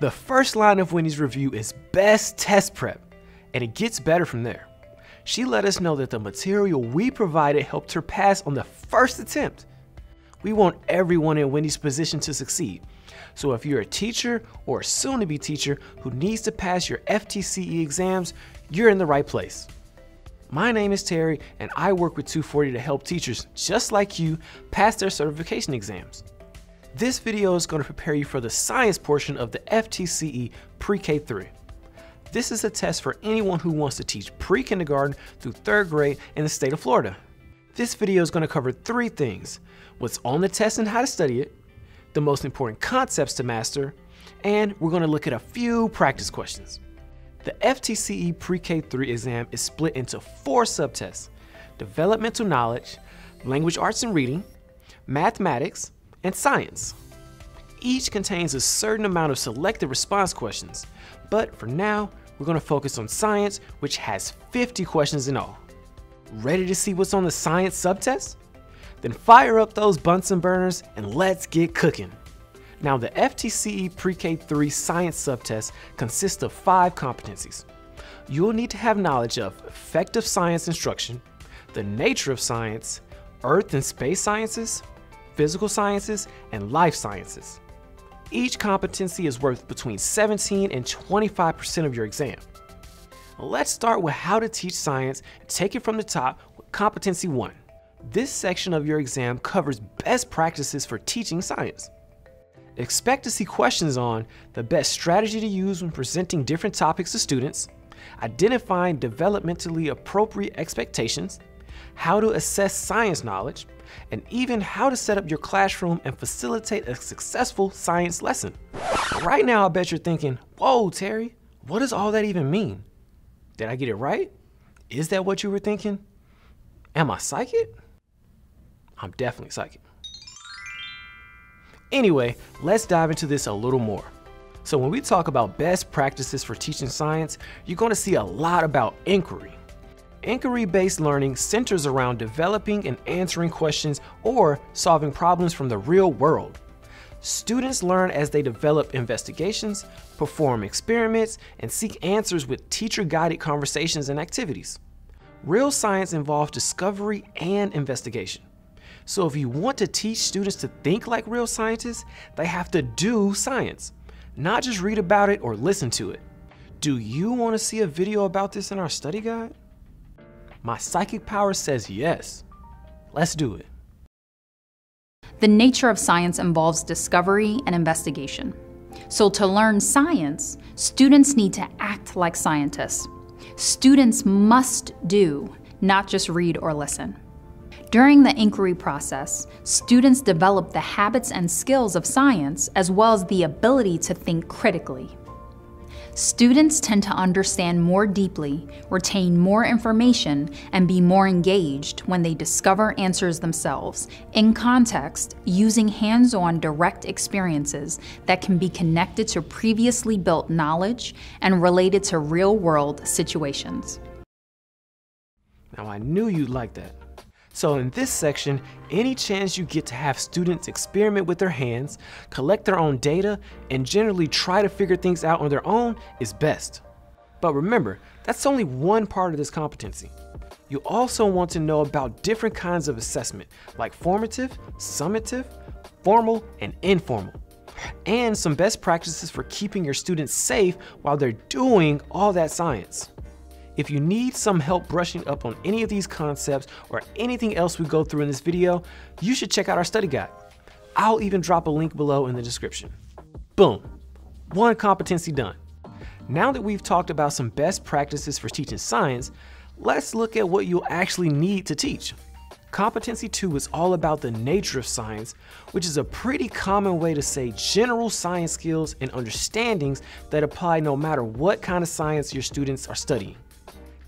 The first line of Wendy's review is best test prep, and it gets better from there. She let us know that the material we provided helped her pass on the first attempt. We want everyone in Wendy's position to succeed. So if you're a teacher or a soon to be teacher who needs to pass your FTCE exams, you're in the right place. My name is Terry, and I work with 240 to help teachers just like you pass their certification exams. This video is going to prepare you for the science portion of the FTCE Pre-K 3. This is a test for anyone who wants to teach pre-kindergarten through third grade in the state of Florida. This video is going to cover three things, what's on the test and how to study it, the most important concepts to master, and we're going to look at a few practice questions. The FTCE Pre-K 3 exam is split into four subtests, developmental knowledge, language arts and reading, mathematics, and science. Each contains a certain amount of selected response questions, but for now, we're going to focus on science, which has 50 questions in all. Ready to see what's on the science subtest? Then fire up those Bunsen burners and let's get cooking. Now, the FTCE Pre-K 3 science subtest consists of five competencies. You'll need to have knowledge of effective science instruction, the nature of science, earth and space sciences, physical sciences, and life sciences. Each competency is worth between 17 and 25% of your exam. Let's start with how to teach science and take it from the top with competency 1. This section of your exam covers best practices for teaching science. Expect to see questions on the best strategy to use when presenting different topics to students, identifying developmentally appropriate expectations, how to assess science knowledge, and even how to set up your classroom and facilitate a successful science lesson. Right now, I bet you're thinking, whoa, Terry, what does all that even mean? Did I get it right? Is that what you were thinking? Am I psychic? I'm definitely psychic. Anyway, let's dive into this a little more. So when we talk about best practices for teaching science, you're to see a lot about inquiry. Inquiry-based learning centers around developing and answering questions or solving problems from the real world. Students learn as they develop investigations, perform experiments, and seek answers with teacher-guided conversations and activities. Real science involves discovery and investigation. So if you want to teach students to think like real scientists, they have to do science, not just read about it or listen to it. Do you want to see a video about this in our study guide? My psychic power says yes. Let's do it. The nature of science involves discovery and investigation. So, to learn science, students need to act like scientists. Students must do, not just read or listen. During the inquiry process, students develop the habits and skills of science as well as the ability to think critically. Students tend to understand more deeply, retain more information, and be more engaged when they discover answers themselves, in context, using hands on direct experiences that can be connected to previously built knowledge and related to real world situations. Now, I knew you'd like that. So in this section, any chance you get to have students experiment with their hands, collect their own data, and generally try to figure things out on their own is best. But remember, that's only one part of this competency. You also want to know about different kinds of assessment, like formative, summative, formal, and informal. And some best practices for keeping your students safe while they're doing all that science. If you need some help brushing up on any of these concepts or anything else we go through in this video, you should check out our study guide. I'll even drop a link below in the description. Boom, one competency done. Now that we've talked about some best practices for teaching science, let's look at what you'll actually need to teach. Competency 2 is all about the nature of science, which is a pretty common way to say general science skills and understandings that apply no matter what kind of science your students are studying.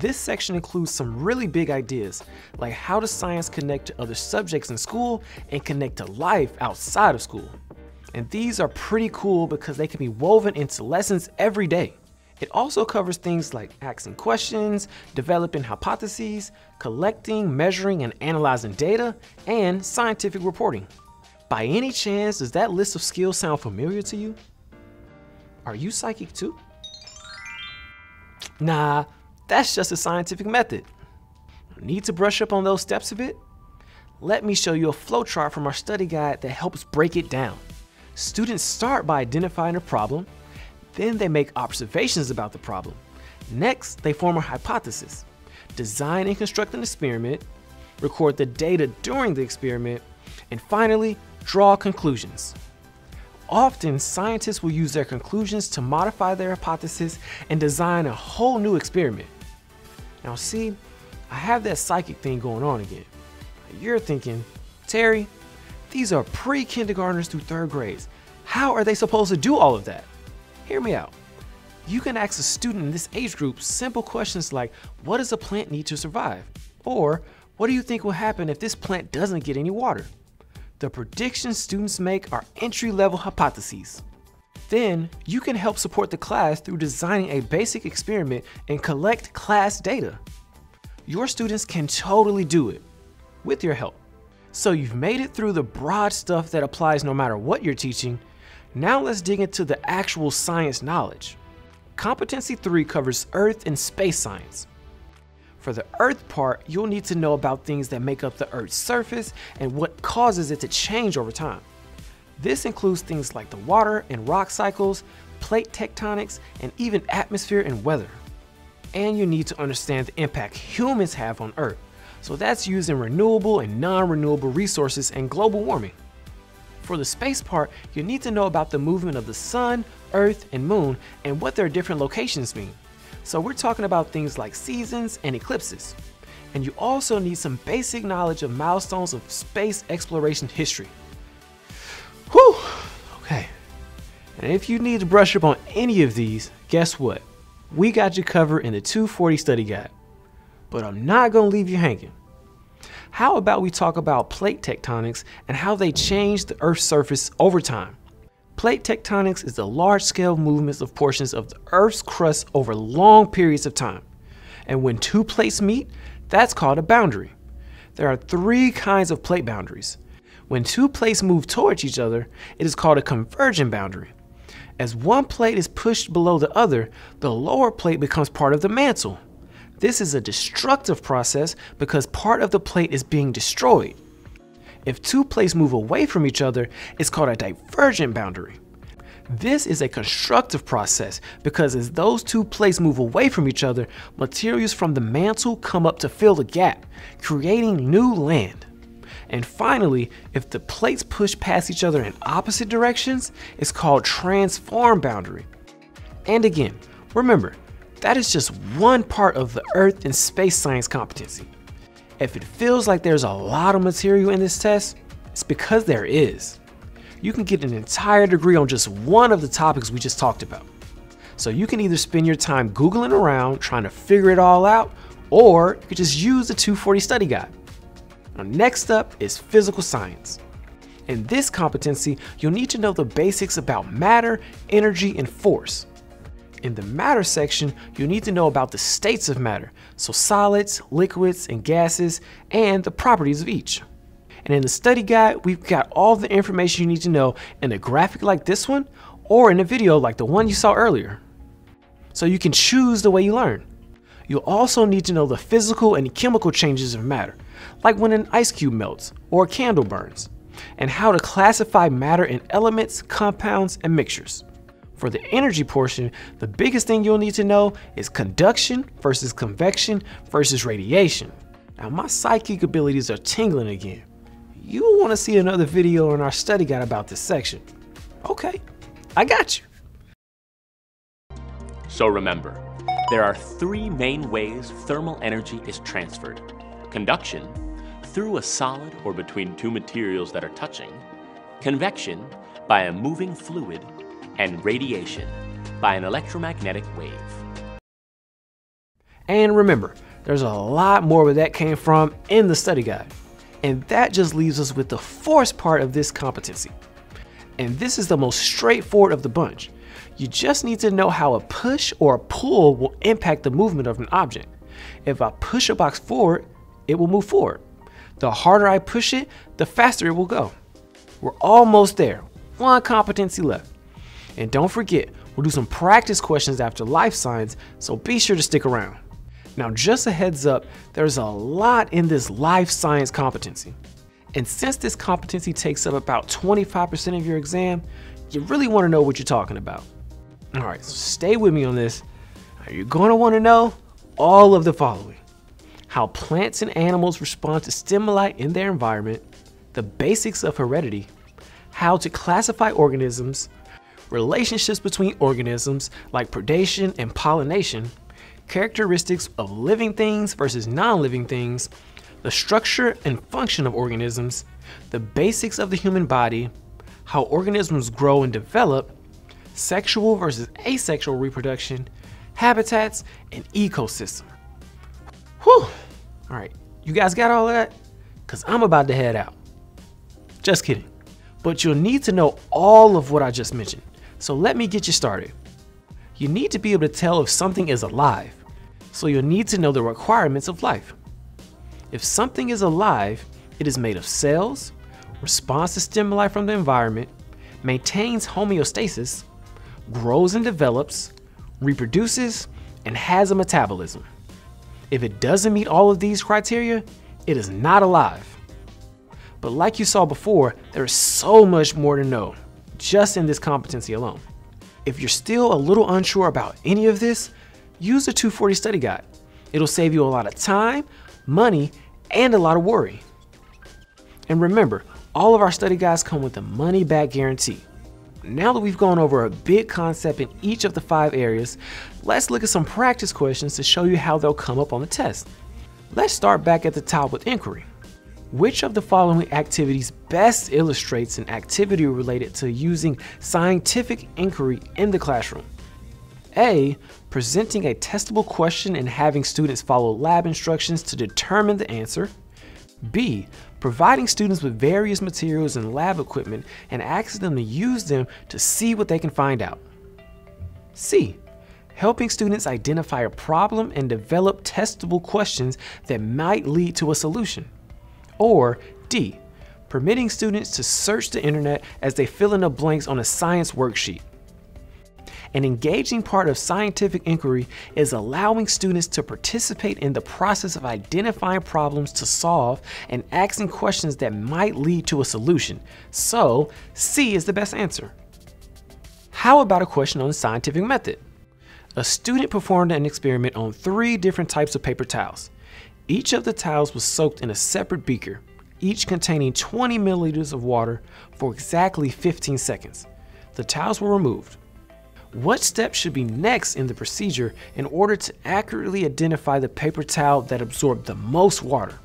This section includes some really big ideas, like how does science connect to other subjects in school and connect to life outside of school. And these are pretty cool because they can be woven into lessons every day. It also covers things like asking questions, developing hypotheses, collecting, measuring, and analyzing data, and scientific reporting. By any chance, does that list of skills sound familiar to you? Are you psychic too? Nah, that's just a scientific method. Need to brush up on those steps a bit? Let me show you a flowchart from our study guide that helps break it down. Students start by identifying a problem, then they make observations about the problem. Next, they form a hypothesis, design and construct an experiment, record the data during the experiment, and finally, draw conclusions. Often, scientists will use their conclusions to modify their hypothesis and design a whole new experiment. Now see, I have that psychic thing going on again. You're thinking, Terry, these are pre-kindergartners through third grades. How are they supposed to do all of that? Hear me out. You can ask a student in this age group simple questions like, what does a plant need to survive? Or, what do you think will happen if this plant doesn't get any water? The predictions students make are entry-level hypotheses. Then, you can help support the class through designing a basic experiment and collect class data. Your students can totally do it, with your help. So you've made it through the broad stuff that applies no matter what you're teaching. Now let's dig into the actual science knowledge. Competency 3 covers Earth and space science. For the Earth part, you'll need to know about things that make up the Earth's surface and what causes it to change over time. This includes things like the water and rock cycles, plate tectonics, and even atmosphere and weather. And you need to understand the impact humans have on Earth. So that's using renewable and non-renewable resources and global warming. For the space part, you need to know about the movement of the sun, earth, and moon and what their different locations mean. So we're talking about things like seasons and eclipses. And you also need some basic knowledge of milestones of space exploration history. Whew, okay. And if you need to brush up on any of these, guess what? We got you covered in the 240 study guide. But I'm not gonna leave you hanging. How about we talk about plate tectonics and how they change the Earth's surface over time? Plate tectonics is the large-scale movements of portions of the Earth's crust over long periods of time. And when two plates meet, that's called a boundary. There are three kinds of plate boundaries. When two plates move towards each other, it is called a convergent boundary. As one plate is pushed below the other, the lower plate becomes part of the mantle. This is a destructive process because part of the plate is being destroyed. If two plates move away from each other, it's called a divergent boundary. This is a constructive process because as those two plates move away from each other, materials from the mantle come up to fill the gap, creating new land. And finally, if the plates push past each other in opposite directions, it's called transform boundary. And again, remember, that is just one part of the Earth and space science competency. If it feels like there's a lot of material in this test, it's because there is. You can get an entire degree on just one of the topics we just talked about. So you can either spend your time Googling around trying to figure it all out, or you could just use the 240 study guide. Now next up is physical science. In this competency, you'll need to know the basics about matter, energy, and force. In the matter section, you'll need to know about the states of matter, so solids, liquids, and gases, and the properties of each. And in the study guide, we've got all the information you need to know in a graphic like this one, or in a video like the one you saw earlier. So you can choose the way you learn. You'll also need to know the physical and chemical changes of matter, like when an ice cube melts or a candle burns, and how to classify matter in elements, compounds, and mixtures. For the energy portion, the biggest thing you'll need to know is conduction versus convection versus radiation. Now my psychic abilities are tingling again. You'll want to see another video in our study guide about this section. Okay, I got you. So remember, there are three main ways thermal energy is transferred. Conduction, through a solid or between two materials that are touching. Convection, by a moving fluid and radiation by an electromagnetic wave. And remember, there's a lot more where that came from in the study guide. And that just leaves us with the force part of this competency. And this is the most straightforward of the bunch. You just need to know how a push or a pull will impact the movement of an object. If I push a box forward, it will move forward. The harder I push it, the faster it will go. We're almost there. One competency left. And don't forget, We'll do some practice questions after life science, so be sure to stick around. Now, just a heads up, there's a lot in this life science competency. And since this competency takes up about 25% of your exam, you really want to know what you're talking about. All right, so stay with me on this. You're going to want to know all of the following how plants and animals respond to stimuli in their environment, the basics of heredity, how to classify organisms, relationships between organisms like predation and pollination, characteristics of living things versus non living things, the structure and function of organisms, the basics of the human body, how organisms grow and develop, sexual versus asexual reproduction, habitats, and ecosystem. Whew! All right, you guys got all that? Because I'm about to head out. Just kidding. But you'll need to know all of what I just mentioned. So let me get you started. You need to be able to tell if something is alive. So you'll need to know the requirements of life. If something is alive, it is made of cells, responds to stimuli from the environment, maintains homeostasis, grows and develops, reproduces, and has a metabolism. If it doesn't meet all of these criteria, it is not alive. But like you saw before, there is so much more to know just in this competency alone. If you're still a little unsure about any of this, use the 240 study guide. It'll save you a lot of time, money, and a lot of worry. And remember, all of our study guides come with a money back guarantee. Now that we've gone over a big concept in each of the five areas, let's look at some practice questions to show you how they'll come up on the test. Let's start back at the top with inquiry. Which of the following activities best illustrates an activity related to using scientific inquiry in the classroom? A. Presenting a testable question and having students follow lab instructions to determine the answer. B. Providing students with various materials and lab equipment and asking them to use them to see what they can find out. C. Helping students identify a problem and develop testable questions that might lead to a solution. Or D. Permitting students to search the internet as they fill in the blanks on a science worksheet. An engaging part of scientific inquiry is allowing students to participate in the process of identifying problems to solve and asking questions that might lead to a solution. So, C is the best answer. How about a question on the scientific method? A student performed an experiment on three different types of paper towels. Each of the towels was soaked in a separate beaker, each containing 20 milliliters of water for exactly 15 seconds. The towels were removed. What steps should be next in the procedure in order to accurately identify the paper towel that absorbed the most water?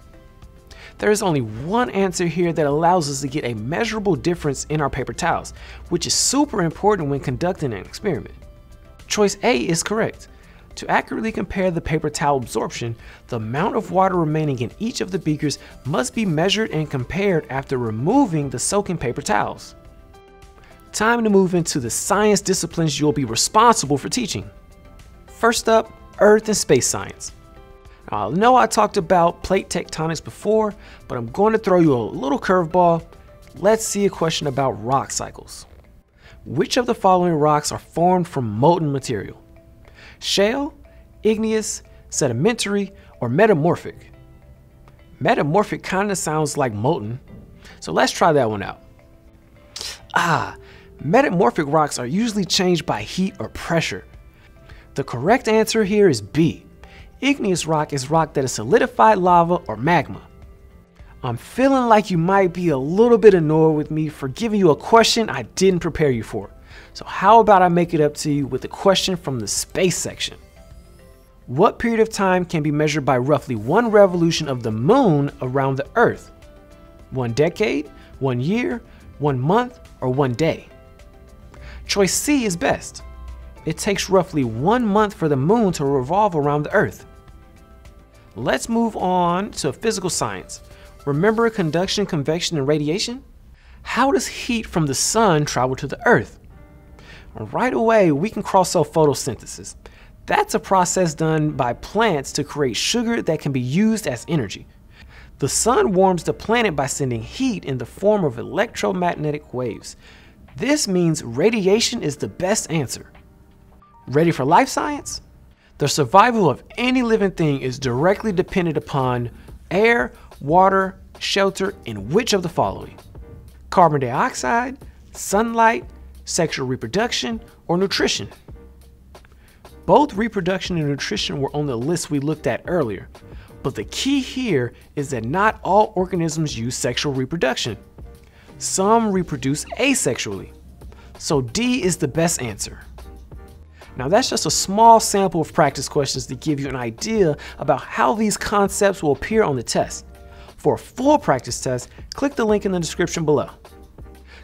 There is only one answer here that allows us to get a measurable difference in our paper towels, which is super important when conducting an experiment. Choice A is correct. To accurately compare the paper towel absorption, the amount of water remaining in each of the beakers must be measured and compared after removing the soaking paper towels. Time to move into the science disciplines you'll be responsible for teaching. First up, Earth and Space Science. Now, I know I talked about plate tectonics before, but I'm going to throw you a little curveball. Let's see a question about rock cycles. Which of the following rocks are formed from molten material? Shale, igneous, sedimentary, or metamorphic? Metamorphic kind of sounds like molten, so let's try that one out. Ah, Metamorphic rocks are usually changed by heat or pressure. The correct answer here is B. Igneous rock is rock that is solidified lava or magma. I'm feeling like you might be a little bit annoyed with me for giving you a question I didn't prepare you for. So how about I make it up to you with a question from the space section? What period of time can be measured by roughly one revolution of the moon around the earth? One decade, one year, one month, or one day? Choice C is best. It takes roughly one month for the moon to revolve around the Earth. Let's move on to physical science. Remember conduction, convection, and radiation? How does heat from the sun travel to the Earth? Right away, we can cross off photosynthesis. That's a process done by plants to create sugar that can be used as energy. The sun warms the planet by sending heat in the form of electromagnetic waves. This means radiation is the best answer. Ready for life science? The survival of any living thing is directly dependent upon air, water, shelter, and which of the following? Carbon dioxide, sunlight, sexual reproduction, or nutrition? Both reproduction and nutrition were on the list we looked at earlier, but the key here is that not all organisms use sexual reproduction. Some reproduce asexually, so D is the best answer. Now that's just a small sample of practice questions to give you an idea about how these concepts will appear on the test. For a full practice test, click the link in the description below.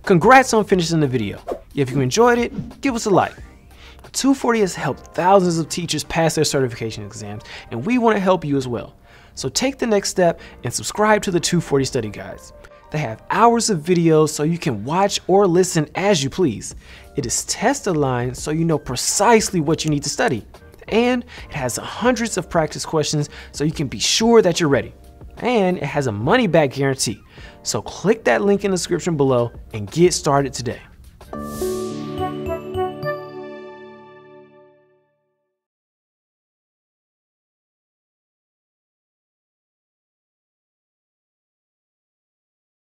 Congrats on finishing the video. If you enjoyed it, give us a like. 240 has helped thousands of teachers pass their certification exams, and we want to help you as well. So take the next step and subscribe to the 240 study guides. They have hours of videos so you can watch or listen as you please. It is test aligned so you know precisely what you need to study. And it has hundreds of practice questions so you can be sure that you're ready. And it has a money back guarantee. So click that link in the description below and get started today.